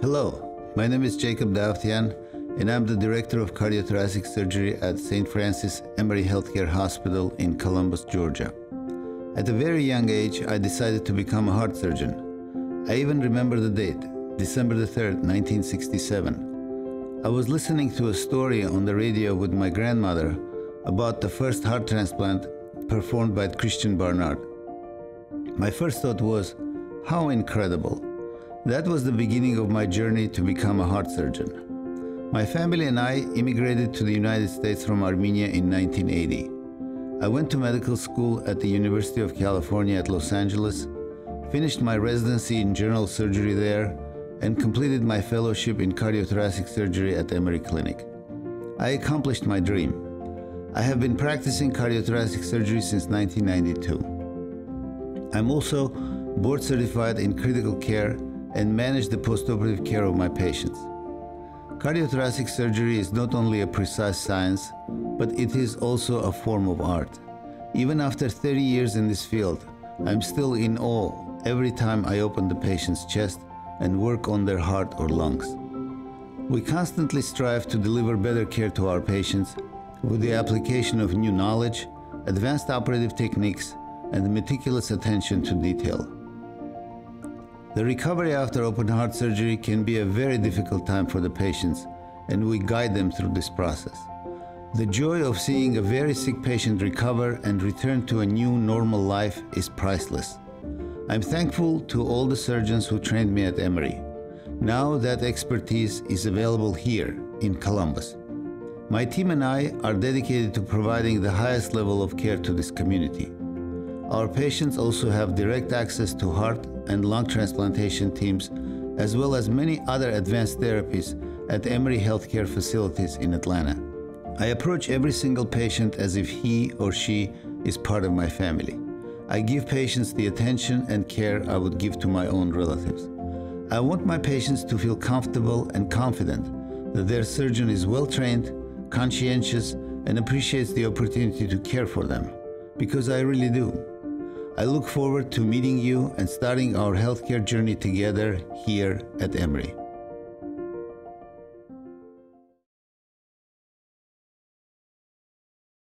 Hello, my name is Jacob Davtyan, and I'm the Director of Cardiothoracic Surgery at St. Francis Emory Healthcare Hospital in Columbus, Georgia. At a very young age, I decided to become a heart surgeon. I even remember the date, December the 3rd, 1967. I was listening to a story on the radio with my grandmother about the first heart transplant performed by Christiaan Barnard. My first thought was, how incredible! That was the beginning of my journey to become a heart surgeon. My family and I immigrated to the United States from Armenia in 1980. I went to medical school at the University of California at Los Angeles, finished my residency in general surgery there, and completed my fellowship in cardiothoracic surgery at Emory Clinic. I accomplished my dream. I have been practicing cardiothoracic surgery since 1992. I'm also board certified in critical care and manage the postoperative care of my patients. Cardiothoracic surgery is not only a precise science, but it is also a form of art. Even after 30 years in this field, I'm still in awe every time I open the patient's chest and work on their heart or lungs. We constantly strive to deliver better care to our patients with the application of new knowledge, advanced operative techniques, and meticulous attention to detail. The recovery after open heart surgery can be a very difficult time for the patients, and we guide them through this process. The joy of seeing a very sick patient recover and return to a new normal life is priceless. I'm thankful to all the surgeons who trained me at Emory. Now that expertise is available here in Columbus. My team and I are dedicated to providing the highest level of care to this community. Our patients also have direct access to heart and lung transplantation teams, as well as many other advanced therapies at Emory Healthcare facilities in Atlanta. I approach every single patient as if he or she is part of my family. I give patients the attention and care I would give to my own relatives. I want my patients to feel comfortable and confident that their surgeon is well trained, conscientious, and appreciates the opportunity to care for them, because I really do. I look forward to meeting you and starting our healthcare journey together here at Emory.